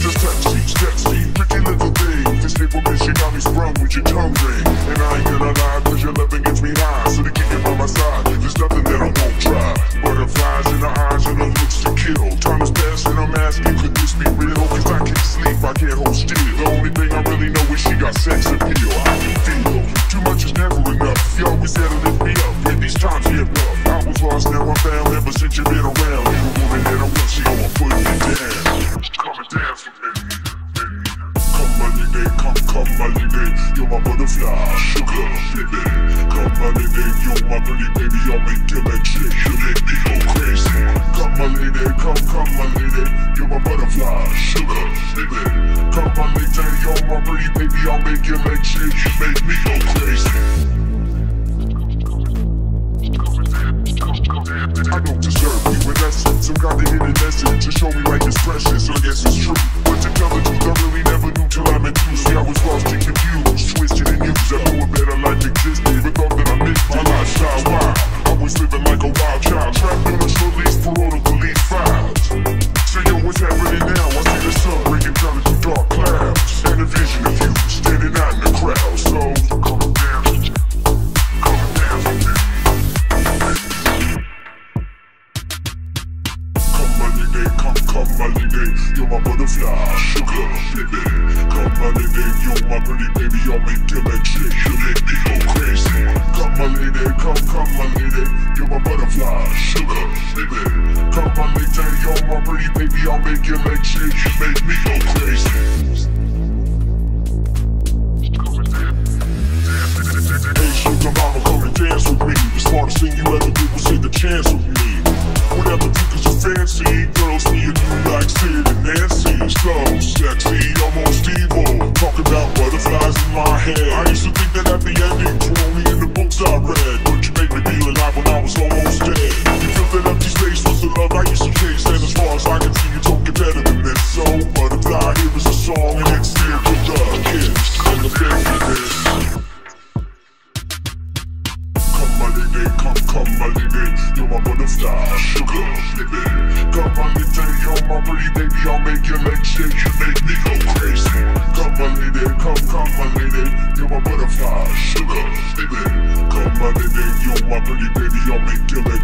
just text me, text me, pretty little thing. This little bitch, you got me sprung with your tongue ring. And I ain't gonna lie, cause your loving gets me high. So to keep it by my side, there's nothing that I won't try. Butterflies in the eyes and the looks to kill. Time is passing, I'm asking butterfly, sugar, baby. Come my lady, you're my pretty baby, I'll make you like shit, you make me go crazy. Come my lady, come, come my lady, you're my butterfly, sugar, baby. Come my lady, you're my pretty baby, I'll make you like shit, you make me go crazy. I don't deserve you in essence Some kind of hidden message to show me like it's precious I guess it's true butterfly, sugar, baby. Come my lady, you're my pretty baby, I'll make you like shit, you make me go crazy. Come my lady, come, come my lady, you're my butterfly, sugar, baby. Come my lady, you're my pretty baby, I'll make you like shit, you make me go crazy. Butterflies in my head. I used to think that at the endings were only in the books I read. But you made me feel alive when I was almost dead. You feel that empty space was the love I used to chase. And as far as I can see, you don't get better than this. So butterfly, here is a song and it's here with the kids and the baby. Come my lady, come, come my lady, you're my butterfly, sugar, baby. Come my lady, you're my pretty baby, I'll make your legs shake, baby. Come my lady, you're my pretty baby, I'll make shake,